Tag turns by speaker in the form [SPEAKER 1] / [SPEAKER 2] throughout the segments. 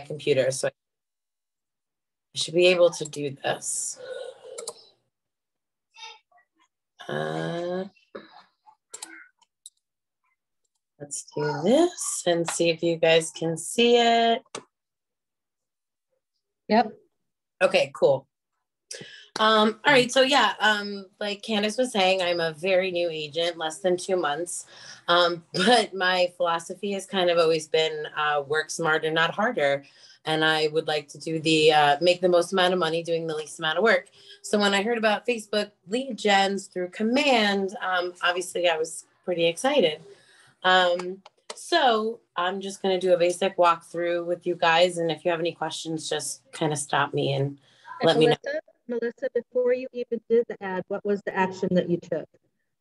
[SPEAKER 1] computer, so I should be able to do this. Uh, let's do this and see if you guys can see it.
[SPEAKER 2] Yep.
[SPEAKER 1] Okay, cool. Um, all right, so yeah, um, like Candace was saying, I'm a very new agent, less than two months. Um, but my philosophy has kind of always been uh, work smarter, not harder. And I would like to do the uh, make the most amount of money doing the least amount of work. So when I heard about Facebook lead gens through Command, um, obviously I was pretty excited. Um, so I'm just going to do a basic walkthrough with you guys. And if you have any questions, just kind of stop me and let me know.
[SPEAKER 2] Melissa, before you even did the ad, what was the action that you took?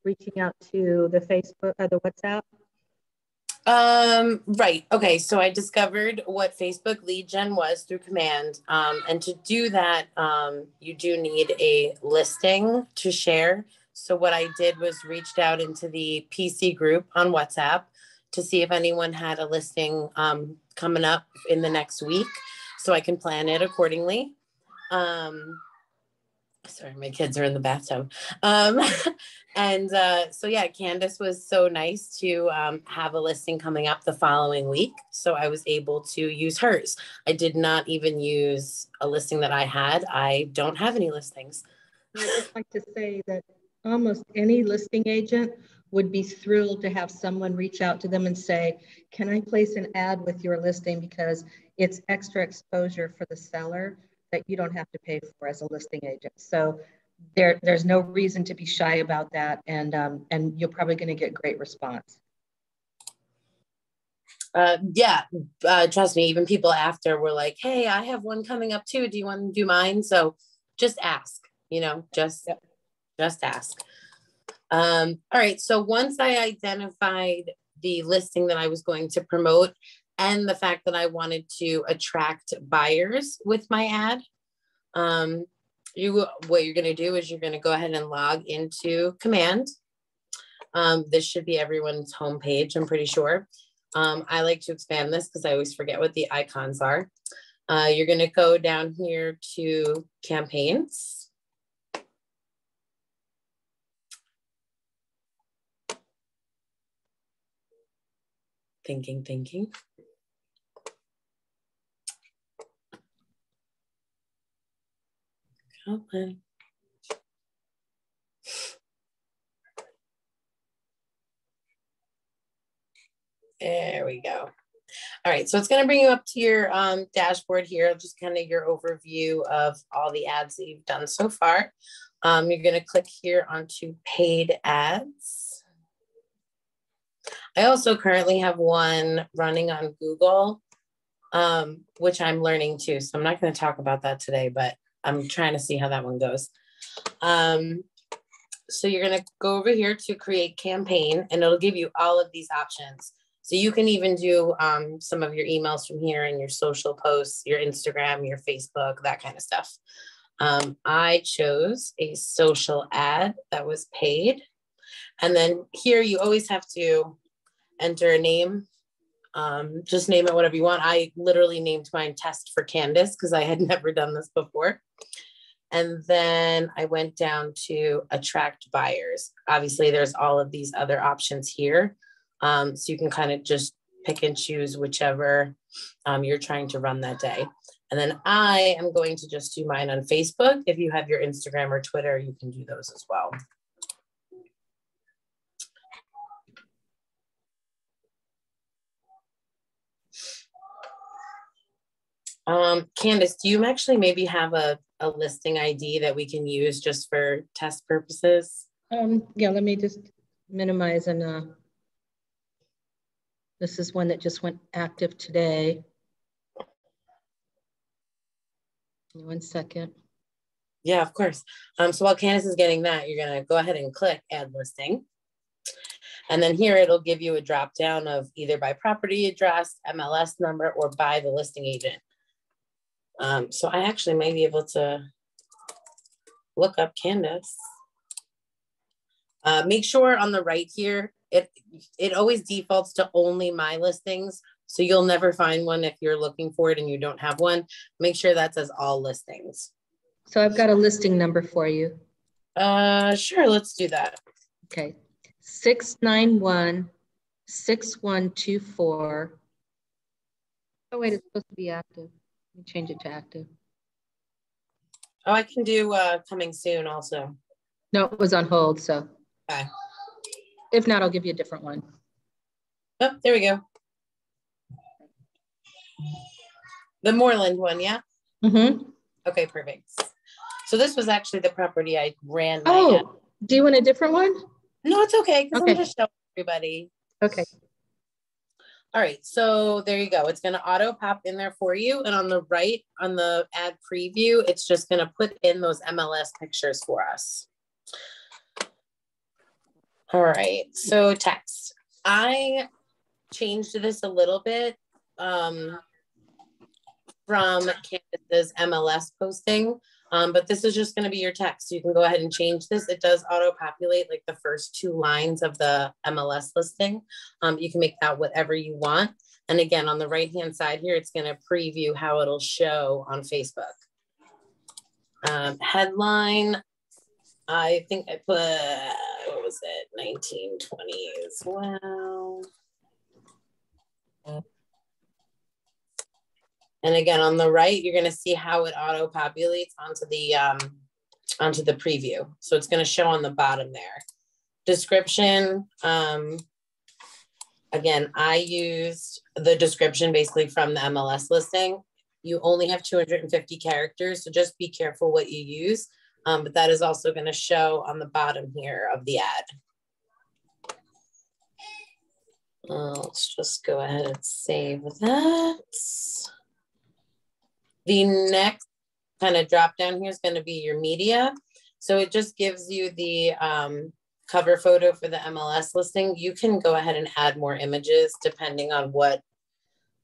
[SPEAKER 2] Reaching out to the Facebook or the WhatsApp?
[SPEAKER 1] Um, right. Okay. So I discovered what Facebook lead gen was through command. Um, and to do that, um, you do need a listing to share. So what I did was reached out into the PC group on WhatsApp to see if anyone had a listing um, coming up in the next week so I can plan it accordingly. Um, sorry, my kids are in the bathtub. Um, and uh, so, yeah, Candace was so nice to um, have a listing coming up the following week. So I was able to use hers. I did not even use a listing that I had. I don't have any listings.
[SPEAKER 2] I'd just like to say that almost any listing agent would be thrilled to have someone reach out to them and say, Can I place an ad with your listing? Because it's extra exposure for the seller that you don't have to pay for as a listing agent. So there, there's no reason to be shy about that, and um, and you're probably going to get great response.
[SPEAKER 1] Uh, yeah, uh, trust me. Even people after were like, "Hey, I have one coming up too. Do you want to do mine?" So just ask. You know, just yep. just ask. Um, all right. So once I identified the listing that I was going to promote, and the fact that I wanted to attract buyers with my ad. Um, you what you're going to do is you're going to go ahead and log into command. Um, this should be everyone's homepage, I'm pretty sure. Um, I like to expand this because I always forget what the icons are. Uh, you're going to go down here to campaigns. Thinking, thinking. Coming. There we go. All right, so it's going to bring you up to your um, dashboard here, just kind of your overview of all the ads that you've done so far. Um, you're going to click here onto paid ads. I also currently have one running on Google, um, which I'm learning too. So I'm not going to talk about that today, but I'm trying to see how that one goes. Um, so you're gonna go over here to create campaign and it'll give you all of these options. So you can even do um, some of your emails from here and your social posts, your Instagram, your Facebook, that kind of stuff. Um, I chose a social ad that was paid. And then here you always have to enter a name um, just name it whatever you want. I literally named mine Test for Candace because I had never done this before. And then I went down to attract buyers. Obviously, there's all of these other options here. Um, so you can kind of just pick and choose whichever um, you're trying to run that day. And then I am going to just do mine on Facebook. If you have your Instagram or Twitter, you can do those as well. Um, Candace, do you actually maybe have a, a listing ID that we can use just for test purposes?
[SPEAKER 2] Um, yeah, let me just minimize and uh, this is one that just went active today. One second.
[SPEAKER 1] Yeah, of course. Um, so while Candace is getting that, you're gonna go ahead and click add listing. And then here it'll give you a drop down of either by property address, MLS number, or by the listing agent. Um, so I actually may be able to look up Candace. Uh, make sure on the right here, it, it always defaults to only my listings, So you'll never find one if you're looking for it and you don't have one. Make sure that says all listings.
[SPEAKER 2] So I've got a listing number for you.
[SPEAKER 1] Uh, sure, let's do that.
[SPEAKER 2] Okay, 691 6124. Oh, wait, it's supposed to be active. Me change it to active.
[SPEAKER 1] Oh, I can do uh, coming soon also.
[SPEAKER 2] No, it was on hold, so.
[SPEAKER 1] Okay.
[SPEAKER 2] If not, I'll give you a different one.
[SPEAKER 1] Oh, there we go. The Moreland one, yeah?
[SPEAKER 2] Mm-hmm.
[SPEAKER 1] Okay, perfect. So this was actually the property I ran.
[SPEAKER 2] Oh, do you want a different one?
[SPEAKER 1] No, it's okay because
[SPEAKER 2] Okay.
[SPEAKER 1] I'm just showing everybody.
[SPEAKER 2] Okay.
[SPEAKER 1] All right, so there you go. It's gonna auto pop in there for you. And on the right, on the ad preview, it's just gonna put in those MLS pictures for us. All right, so text. I changed this a little bit um, from Candace's MLS posting, um, but this is just gonna be your text. You can go ahead and change this. It does auto populate like the first two lines of the MLS listing. Um, you can make that whatever you want. And again, on the right-hand side here, it's gonna preview how it'll show on Facebook. Um, headline, I think I put, what was it, nineteen twenty as well. And again, on the right, you're gonna see how it auto populates onto the, um, onto the preview. So it's gonna show on the bottom there. Description, um, again, I used the description basically from the MLS listing. You only have 250 characters, so just be careful what you use. Um, but that is also going to show on the bottom here of the ad. Uh, let's just go ahead and save that. The next kind of drop down here is going to be your media. So it just gives you the um, cover photo for the MLS listing. You can go ahead and add more images depending on what,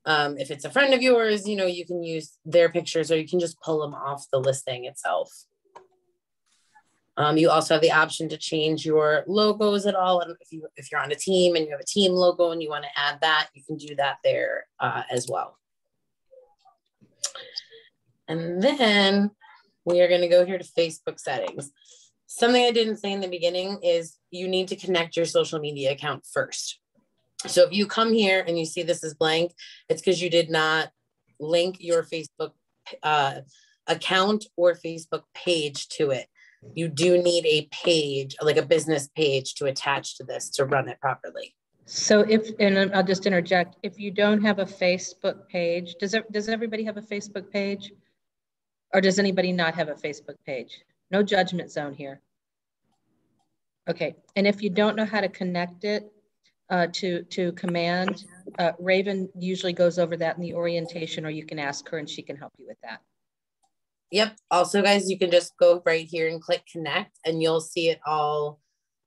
[SPEAKER 1] um, if it's a friend of yours, you know, you can use their pictures or you can just pull them off the listing itself. Um, you also have the option to change your logos at all. And if you if you're on a team and you have a team logo and you want to add that, you can do that there uh, as well. And then we are going to go here to Facebook settings. Something I didn't say in the beginning is you need to connect your social media account first. So if you come here and you see this is blank, it's because you did not link your Facebook uh, account or Facebook page to it. You do need a page, like a business page to attach to this to run it properly.
[SPEAKER 2] So if, and I'll just interject, if you don't have a Facebook page, does it, does everybody have a Facebook page? Or does anybody not have a Facebook page? No judgment zone here. Okay, and if you don't know how to connect it uh, to, to command, uh, Raven usually goes over that in the orientation or you can ask her and she can help you with that.
[SPEAKER 1] Yep. Also, guys, you can just go right here and click connect and you'll see it all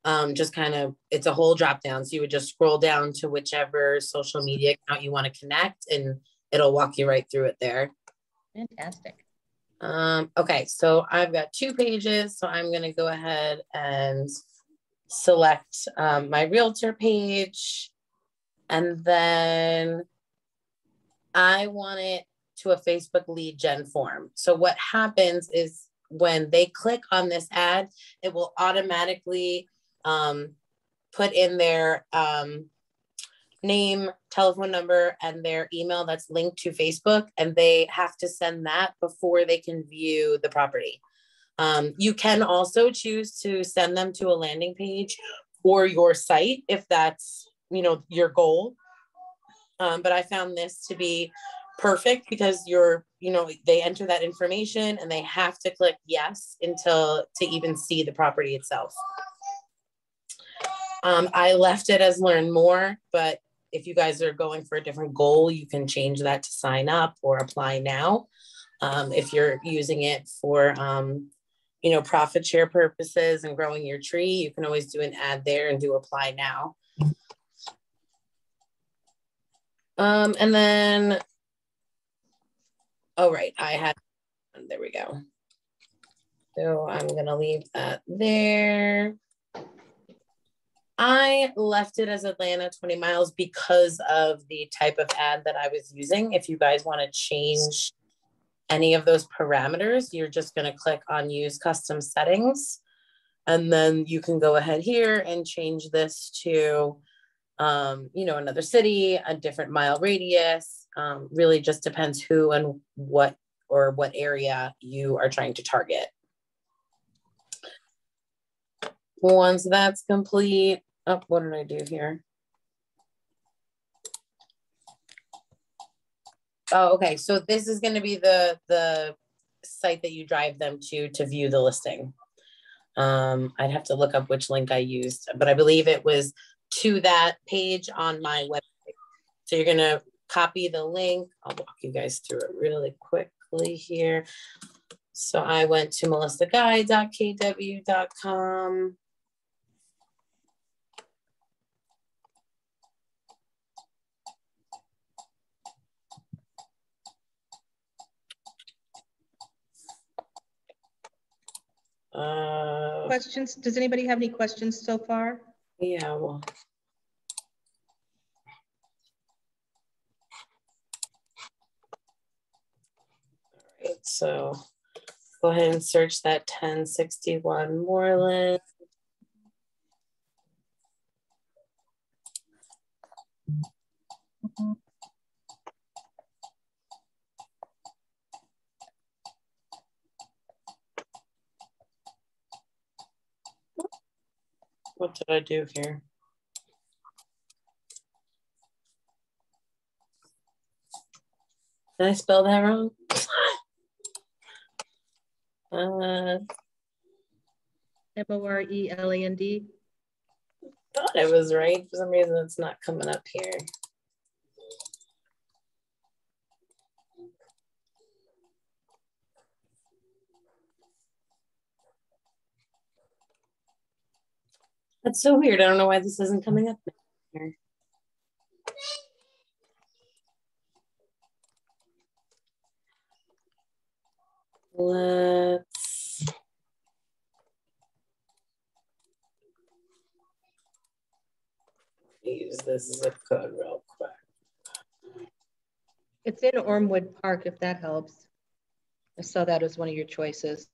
[SPEAKER 1] um, just kind of, it's a whole drop down. So you would just scroll down to whichever social media account you want to connect and it'll walk you right through it there.
[SPEAKER 2] Fantastic.
[SPEAKER 1] Um, okay, so I've got two pages. So I'm going to go ahead and select um, my realtor page. And then I want it to a Facebook lead gen form. So what happens is when they click on this ad, it will automatically um, put in their um, name, telephone number, and their email that's linked to Facebook, and they have to send that before they can view the property. Um, you can also choose to send them to a landing page or your site if that's you know your goal. Um, but I found this to be perfect because you're you know they enter that information and they have to click yes until to even see the property itself. Um, I left it as learn more, but if you guys are going for a different goal, you can change that to sign up or apply now. Um, if you're using it for, um, you know, profit share purposes and growing your tree, you can always do an ad there and do apply now. Um, and then, oh, right, I had, there we go. So I'm gonna leave that there. I left it as Atlanta 20 miles because of the type of ad that I was using. If you guys want to change any of those parameters, you're just going to click on use custom settings. And then you can go ahead here and change this to, um, you know, another city, a different mile radius. Um, really just depends who and what or what area you are trying to target. Once that's complete, oh, what did I do here? Oh, okay. So this is going to be the the site that you drive them to to view the listing. Um, I'd have to look up which link I used, but I believe it was to that page on my website. So you're going to copy the link. I'll walk you guys through it really quickly here. So I went to melissaguy.kw.com. Uh,
[SPEAKER 2] Questions? Does anybody have any questions so far?
[SPEAKER 1] yeah, well. All right, so go ahead and search that 1061 Moreland. What did I do here? Did I spell that wrong? uh,
[SPEAKER 2] M O R E L A N D.
[SPEAKER 1] thought I was right. For some reason, it's not coming up here. That's so weird. I don't know why this isn't coming up here. Let's use this zip code real quick.
[SPEAKER 2] It's in Ormewood Park, if that helps. I saw that as one of your choices.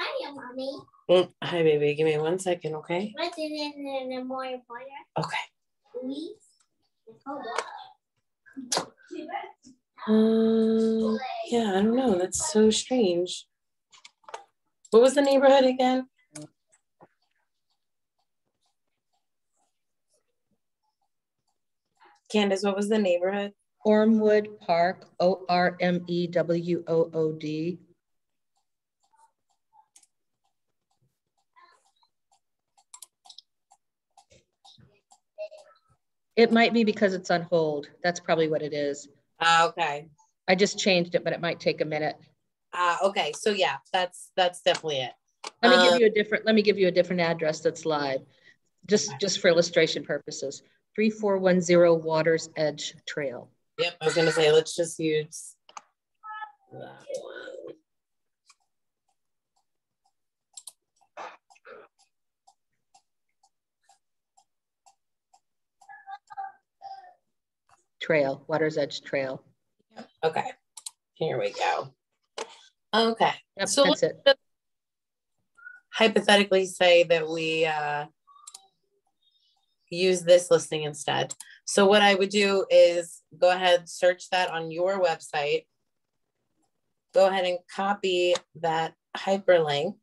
[SPEAKER 3] Hi, mommy.
[SPEAKER 1] Mm, hi, baby. Give me one second, okay?
[SPEAKER 3] What's in the more important?
[SPEAKER 1] Okay.
[SPEAKER 3] Please.
[SPEAKER 1] Um, yeah, I don't know. That's so strange. What was the neighborhood again? Candace, what was the neighborhood?
[SPEAKER 2] Ormewood Park, O R M E W O O D. It might be because it's on hold. That's probably what it is.
[SPEAKER 1] Ah, okay.
[SPEAKER 2] I just changed it, but it might take a minute.
[SPEAKER 1] Ah, okay. So yeah, that's that's definitely it.
[SPEAKER 2] Let me
[SPEAKER 1] Um,
[SPEAKER 2] give you a different, let me give you a different address that's live, just,
[SPEAKER 1] Okay.
[SPEAKER 2] just for illustration purposes. 3410 Waters Edge Trail.
[SPEAKER 1] Yep, I was gonna say let's just use that one.
[SPEAKER 2] Trail, Waters Edge Trail.
[SPEAKER 1] Okay, here we go. Okay,
[SPEAKER 2] Yep,
[SPEAKER 1] So
[SPEAKER 2] that's it.
[SPEAKER 1] hypothetically say that we uh, use this listing instead. So what I would do is go ahead, search that on your website. Go ahead and copy that hyperlink.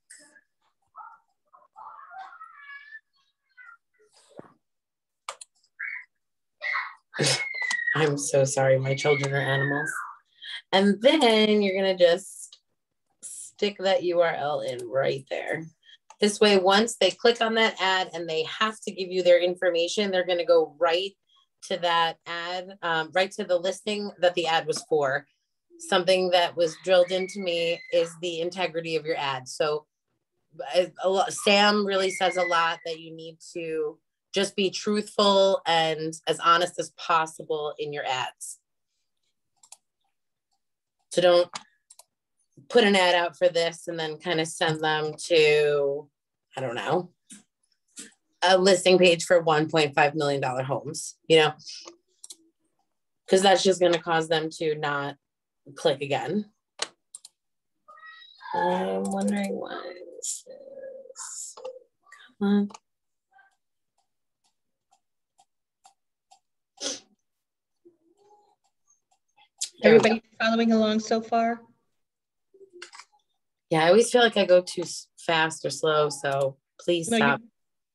[SPEAKER 1] I'm so sorry, my children are animals. And then you're gonna just stick that URL in right there. This way, once they click on that ad and they have to give you their information, they're gonna go right to that ad, um, right to the listing that the ad was for. Something that was drilled into me is the integrity of your ad. So a lot, Sam really says a lot that you need to just be truthful and as honest as possible in your ads. So don't put an ad out for this and then kind of send them to, I don't know, a listing page for $1.5 million homes, you know, because that's just going to cause them to not click again. I'm wondering why this is. Come on. There we go.
[SPEAKER 2] Everybody following along so far?
[SPEAKER 1] Yeah, I always feel like I go too fast or slow, so please
[SPEAKER 2] No,
[SPEAKER 1] stop.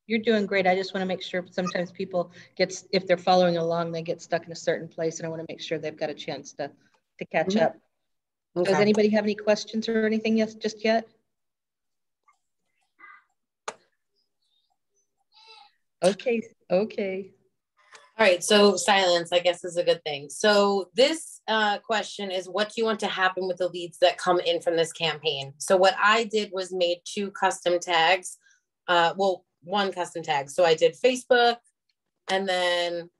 [SPEAKER 2] You're doing great. I just want to make sure sometimes people get, if they're following along, they get stuck in a certain place and I want to make sure they've got a chance to, to catch
[SPEAKER 1] Mhm.
[SPEAKER 2] up. Does anybody have any questions or anything yes, just yet? Okay, okay.
[SPEAKER 1] All right, so silence, I guess, is a good thing. So this uh, question is, what do you want to happen with the leads that come in from this campaign? So what I did was made two custom tags. Uh, well, one custom tag. So I did Facebook, and then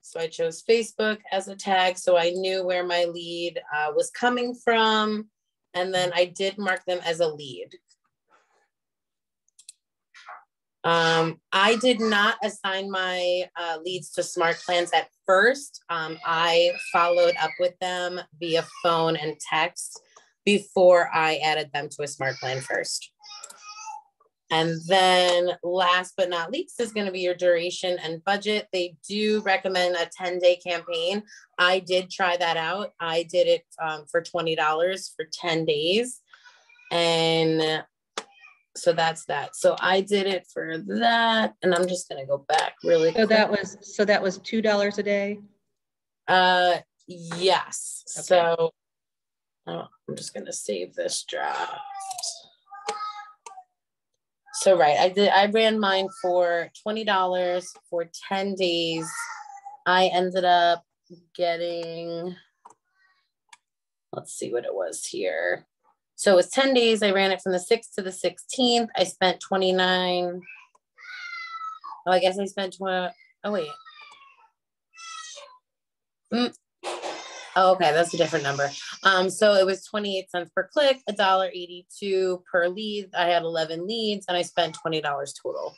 [SPEAKER 1] so I chose Facebook as a tag, so I knew where my lead uh, was coming from, and then I did mark them as a lead. Um, I did not assign my uh, leads to smart plans at first. Um, I followed up with them via phone and text before I added them to a smart plan first. And then last but not least is going to be your duration and budget. They do recommend a 10 day campaign. I did try that out. I did it um, for $20 for 10 days. And so that's that. So I did it for that. And I'm just going to go back really
[SPEAKER 2] So that was, so that was $2 a day?
[SPEAKER 1] Uh, yes.
[SPEAKER 2] Okay.
[SPEAKER 1] So oh, I'm just gonna save this draft. So right, I did. I ran mine for twenty dollars for ten days. I ended up getting. Let's see what it was here. So it was ten days. I ran it from the sixth to the sixteenth. I spent twenty nine. Oh, I guess I spent twenty. Oh wait. Mm. Oh, okay, that's a different number. Um, so it was 28 cents per click, a dollar 82 per lead. I had 11 leads and I spent $20 total.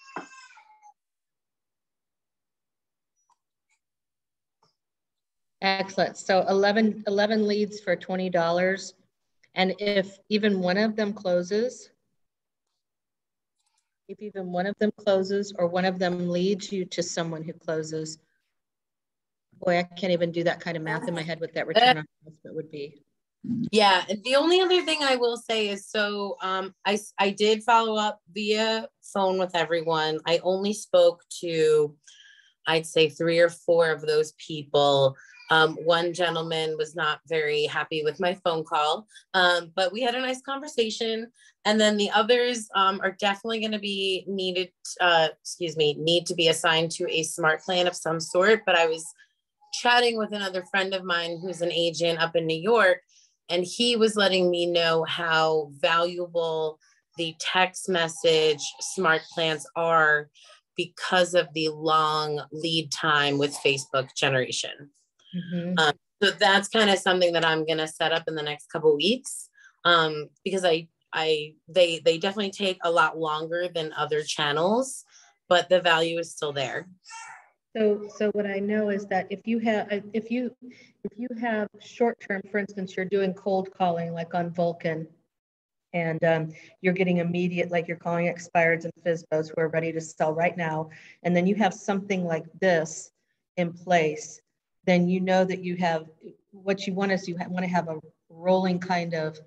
[SPEAKER 2] Excellent. So 11, 11 leads for $20. And if even one of them closes, if even one of them closes or one of them leads you to someone who closes, boy, I can't even do that kind of math in my head what that return on investment would be.
[SPEAKER 1] Yeah, the only other thing I will say is so um, I, I did follow up via phone with everyone. I only spoke to, I'd say, three or four of those people. Um, one gentleman was not very happy with my phone call, um, but we had a nice conversation. And then the others um, are definitely going to be needed, uh, excuse me, need to be assigned to a smart plan of some sort. But I was chatting with another friend of mine who's an agent up in New York, and he was letting me know how valuable the text message smart plans are because of the long lead time with Facebook generation.
[SPEAKER 2] Mhm.
[SPEAKER 1] So that's kind of something that I'm going to set up in the next couple weeks um, because I I they they definitely take a lot longer than other channels, but the value is still there.
[SPEAKER 2] So, so what I know is that if you have, if you, if you have short term, for instance, you're doing cold calling like on Vulcan. And um, you're getting immediate, like you're calling expireds and FSBOs who are ready to sell right now. And then you have something like this in place, then you know that you have, what you want is you want to have a rolling kind of,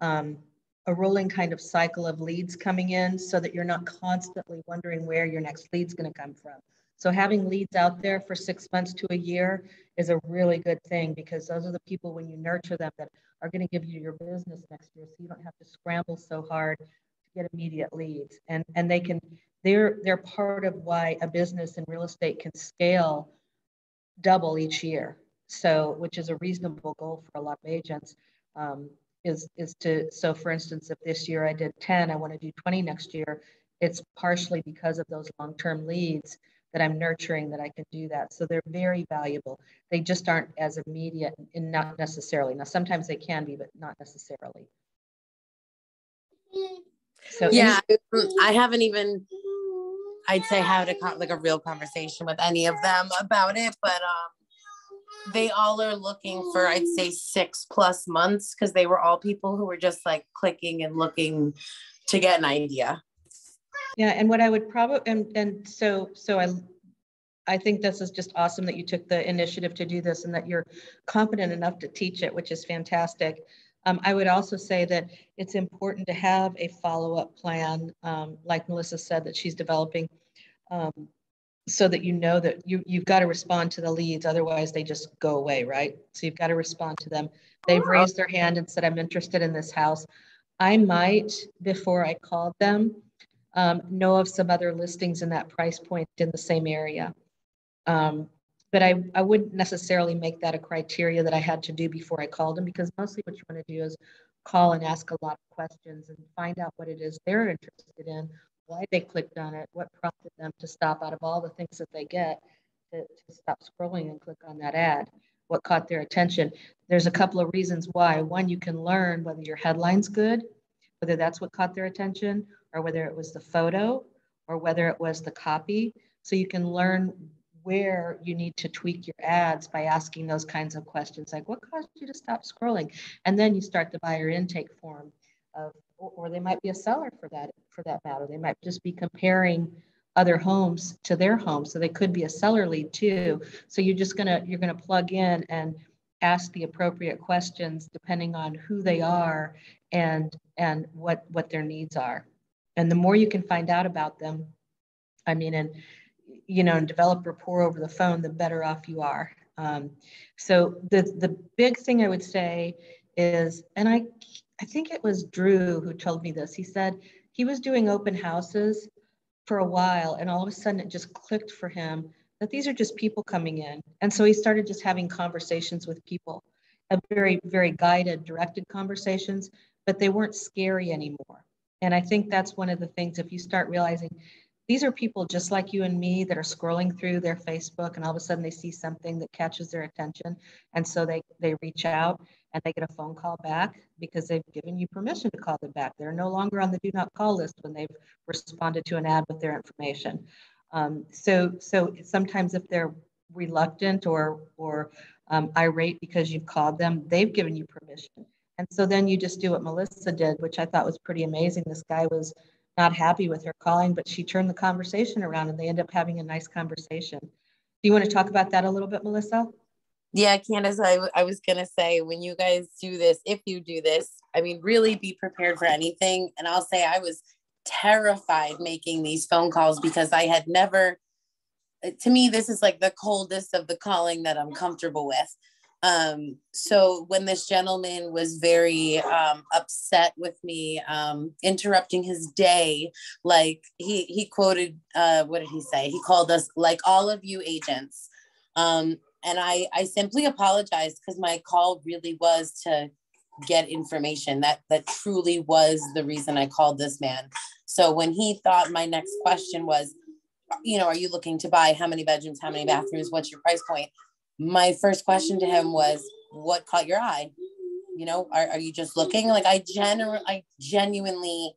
[SPEAKER 2] um, a rolling kind of cycle of leads coming in so that you're not constantly wondering where your next lead's going to come from. So having leads out there for six months to a year is a really good thing because those are the people when you nurture them that are going to give you your business next year. So you don't have to scramble so hard to get immediate leads. And and they can they're they're part of why a business in real estate can scale double each year. So which is a reasonable goal for a lot of agents. Um, is is to so for instance if this year I did 10 I want to do 20 next year it's partially because of those long-term leads that I'm nurturing that I can do that. So they're very valuable. They just aren't as immediate and not necessarily. Now, sometimes they can be, but not necessarily.
[SPEAKER 1] So yeah, any- I haven't even, I'd say, had a like a real conversation with any of them about it, but um, they all are looking for I'd say six plus months because they were all people who were just like clicking and looking to get an idea.
[SPEAKER 2] Yeah, and what I would probably and and so so I I think this is just awesome that you took the initiative to do this and that you're competent enough to teach it, which is fantastic. Um, I would also say that it's important to have a follow-up plan, um, like Melissa said, that she's developing, um, so that you know that you, you've got to respond to the leads, otherwise they just go away, right? So you've got to respond to them. They've raised their hand and said, I'm interested in this house. I might, before I called them, um, know of some other listings in that price point in the same area. Um, but I, I wouldn't necessarily make that a criteria that I had to do before I called them because mostly what you want to do is call and ask a lot of questions and find out what it is they're interested in, why they clicked on it, what prompted them to stop out of all the things that they get to, to stop scrolling and click on that ad, what caught their attention. There's a couple of reasons why. One, you can learn whether your headline's good, whether that's what caught their attention, or whether it was the photo, or whether it was the copy. So you can learn where you need to tweak your ads by asking those kinds of questions like what caused you to stop scrolling? And then you start the buyer intake form of or, they might be a seller for that for that matter. They might just be comparing other homes to their home so they could be a seller lead too. So you're just gonna you're gonna plug in and ask the appropriate questions depending on who they are and and what what their needs are. And the more you can find out about them i mean and you know, and develop rapport over the phone, the better off you are. Um, so the the big thing I would say is, and I I think it was Drew who told me this. He said he was doing open houses for a while, and all of a sudden it just clicked for him that these are just people coming in, and so he started just having conversations with people, a very very guided, directed conversations, but they weren't scary anymore. And I think that's one of the things if you start realizing these are people just like you and me that are scrolling through their Facebook and all of a sudden they see something that catches their attention. And so they, they reach out and they get a phone call back because they've given you permission to call them back. They're no longer on the do not call list when they've responded to an ad with their information. Um, so, so sometimes if they're reluctant or, or um, irate because you've called them, they've given you permission. And so then you just do what Melissa did, which I thought was pretty amazing. This guy was not happy with her calling, but she turned the conversation around and they end up having a nice conversation. Do you want to talk about that a little bit, Melissa?
[SPEAKER 1] Yeah, Candace, I, I was going to say when you guys do this, if you do this, I mean, really be prepared for anything. And I'll say I was terrified making these phone calls because I had never, to me, this is like the coldest of the calling that I'm comfortable with. Um, so when this gentleman was very um, upset with me um, interrupting his day, like he he quoted, uh, what did he say? He called us like all of you agents, um, and I I simply apologized because my call really was to get information. That that truly was the reason I called this man. So when he thought my next question was, you know, are you looking to buy how many bedrooms, how many bathrooms, what's your price point? My first question to him was, "What caught your eye? You know, are, are you just looking?" Like I genuinely, I genuinely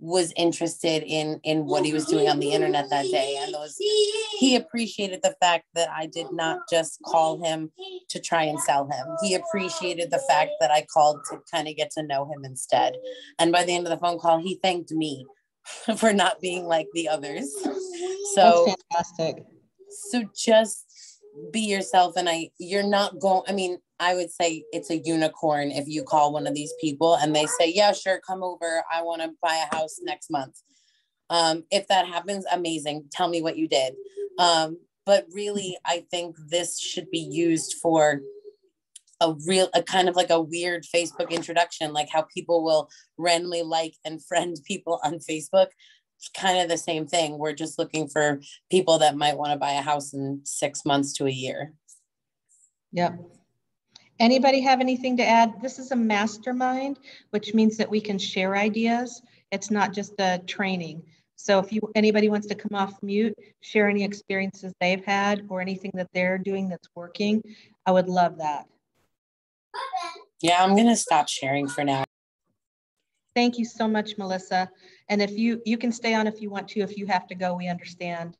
[SPEAKER 1] was interested in in what he was doing on the internet that day and those he appreciated the fact that I did not just call him to try and sell him. He appreciated the fact that I called to kind of get to know him instead. And by the end of the phone call, he thanked me for not being like the others. So
[SPEAKER 2] That's fantastic.
[SPEAKER 1] So just be yourself and i you're not going i mean i would say it's a unicorn if you call one of these people and they say yeah sure come over. I want to buy a house next month. Um, if that happens amazing. Tell me what you did. Um, but really i think this should be used for a real a kind of like a weird facebook introduction like how people will randomly like and friend people on facebook it's kind of the same thing. We're just looking for people that might want to buy a house in six months to a year.
[SPEAKER 2] Yep. Anybody have anything to add? This is a mastermind, which means that we can share ideas. It's not just a training. So if you anybody wants to come off mute, share any experiences they've had or anything that they're doing that's working, I would love that.
[SPEAKER 1] Yeah, I'm gonna stop sharing for now.
[SPEAKER 2] Thank you so much, Melissa. And if you you can stay on if you want to, if you have to go, we understand.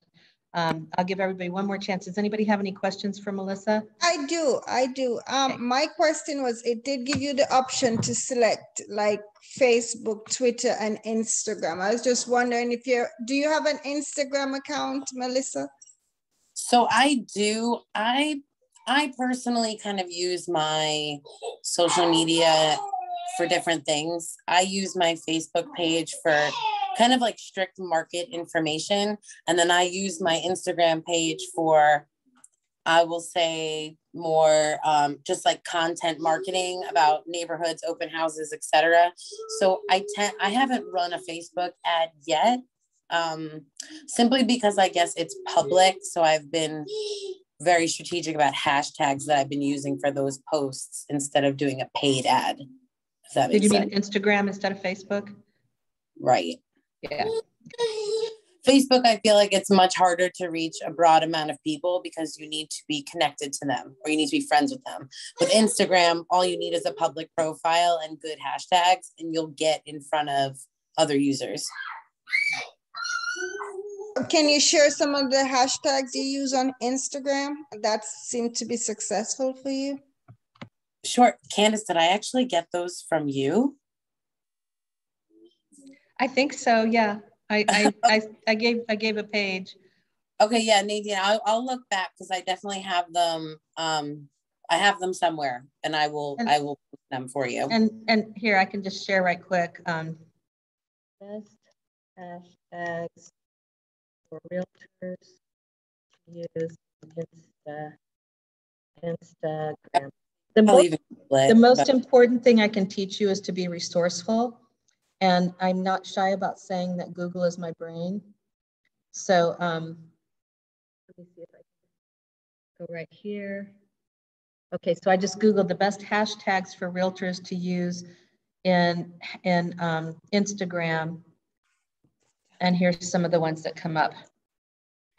[SPEAKER 2] Um, I'll give everybody one more chance. Does anybody have any questions for Melissa?
[SPEAKER 4] I do, I do. Um,
[SPEAKER 2] Okay.
[SPEAKER 4] my question was, it did give you the option to select like Facebook, Twitter, and Instagram. I was just wondering if you're, do you have an Instagram account, Melissa?
[SPEAKER 1] So I do. I I personally kind of use my social media for different things. I use my Facebook page for kind of like strict market information, and then I use my Instagram page for, I will say more um, just like content marketing about neighborhoods, open houses, etc. So I tend I haven't run a Facebook ad yet, um, simply because I guess it's public. So I've been very strategic about hashtags that I've been using for those posts instead of doing a paid ad. If that
[SPEAKER 2] Did
[SPEAKER 1] makes
[SPEAKER 2] you mean. Instagram instead of Facebook?
[SPEAKER 1] Right.
[SPEAKER 2] Yeah.
[SPEAKER 1] Facebook, I feel like it's much harder to reach a broad amount of people because you need to be connected to them or you need to be friends with them. With Instagram, all you need is a public profile and good hashtags, and you'll get in front of other users.
[SPEAKER 4] Can you share some of the hashtags you use on Instagram that seem to be successful for you?
[SPEAKER 1] Sure. Candace, did I actually get those from you?
[SPEAKER 2] I think so. Yeah. I, I, I, I gave, I gave a page.
[SPEAKER 1] Okay, yeah, Nadine, I'll, I'll look back because I definitely have them. Um, I have them somewhere, and I will
[SPEAKER 2] And-
[SPEAKER 1] I will post them for you.
[SPEAKER 2] And, and here I can just share right quick. Um, best hashtags for realtors to use Insta, Instagram. The most, the most important thing I can teach you is to be resourceful. And I'm not shy about saying that Google is my brain. So, um, let me see if I can go right here. Okay, so I just Googled the best hashtags for realtors to use in, in um, Instagram. And here's some of the ones that come up.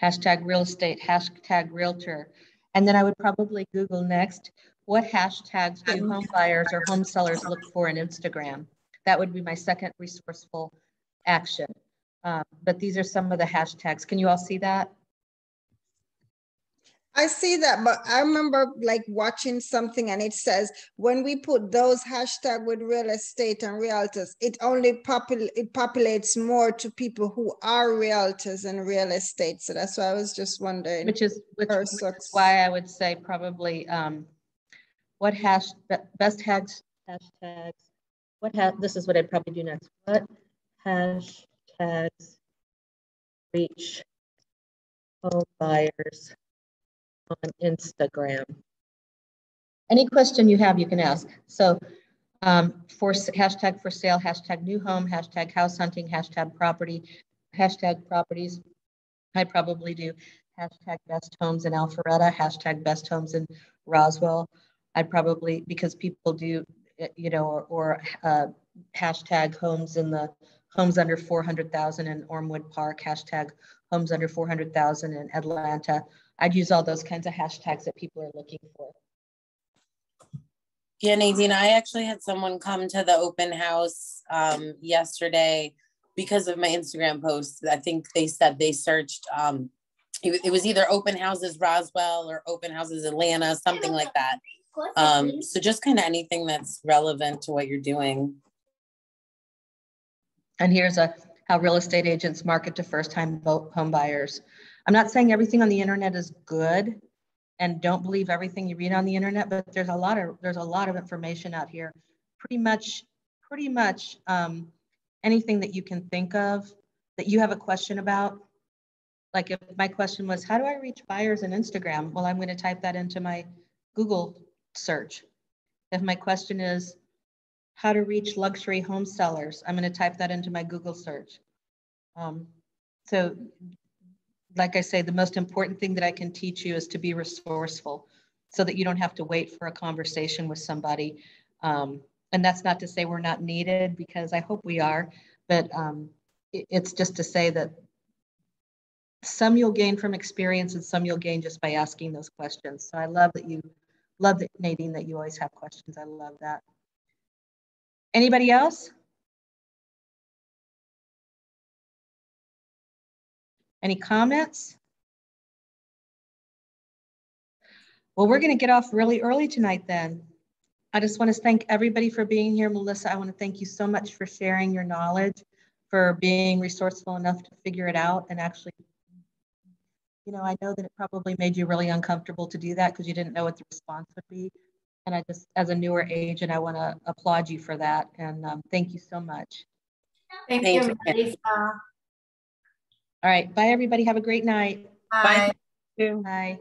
[SPEAKER 2] Hashtag real estate, hashtag realtor. And then I would probably Google next, what hashtags do home buyers or home sellers look for in Instagram? That would be my second resourceful action. Um, But these are some of the hashtags. Can you all see that?
[SPEAKER 4] I see that, but I remember like watching something and it says when we put those hashtag with real estate and realtors, it only popul it populates more to people who are realtors and real estate. So that's why I was just wondering.
[SPEAKER 2] Which is, which which is why I would say probably, um, what hash, best hash, hashtags, what ha, this is what I'd probably do next. What hashtags reach home buyers on Instagram? Any question you have, you can ask. So, um, for hashtag for sale, hashtag new home, hashtag house hunting, hashtag property, hashtag properties. I probably do hashtag best homes in Alpharetta, hashtag best homes in Roswell. I'd probably, because people do, you know, or, or uh, hashtag homes in the, homes under 400,000 in Ormewood Park, hashtag homes under 400,000 in Atlanta. I'd use all those kinds of hashtags that people are looking for.
[SPEAKER 1] Yeah, Nadine, I actually had someone come to the open house um, yesterday because of my Instagram post. I think they said they searched, um, it, it was either open houses Roswell or open houses Atlanta, something like that. Um, so just kind of anything that's relevant to what you're doing.
[SPEAKER 2] And here's a, how real estate agents market to first-time home buyers. I'm not saying everything on the internet is good and don't believe everything you read on the internet, but there's a lot of, there's a lot of information out here. Pretty much, pretty much um, anything that you can think of that you have a question about. Like if my question was, how do I reach buyers in Instagram? Well, I'm going to type that into my Google search. If my question is, how to reach luxury home sellers. I'm going to type that into my Google search. Um, so, like I say, the most important thing that I can teach you is to be resourceful so that you don't have to wait for a conversation with somebody. Um, and that's not to say we're not needed because I hope we are, but um, it's just to say that some you'll gain from experience and some you'll gain just by asking those questions. So I love that you, love that Nadine, that you always have questions. I love that. Anybody else? Any comments? Well, we're going to get off really early tonight then. I just want to thank everybody for being here. Melissa, I want to thank you so much for sharing your knowledge, for being resourceful enough to figure it out and actually, you know, I know that it probably made you really uncomfortable to do that because you didn't know what the response would be. And I just, as a newer agent, I want to applaud you for that. And um, thank you so much.
[SPEAKER 5] Thank
[SPEAKER 1] Thank
[SPEAKER 5] you,
[SPEAKER 1] you.
[SPEAKER 5] Lisa.
[SPEAKER 2] All right. Bye, everybody. Have a great night.
[SPEAKER 5] Bye.
[SPEAKER 1] Bye.
[SPEAKER 2] Bye.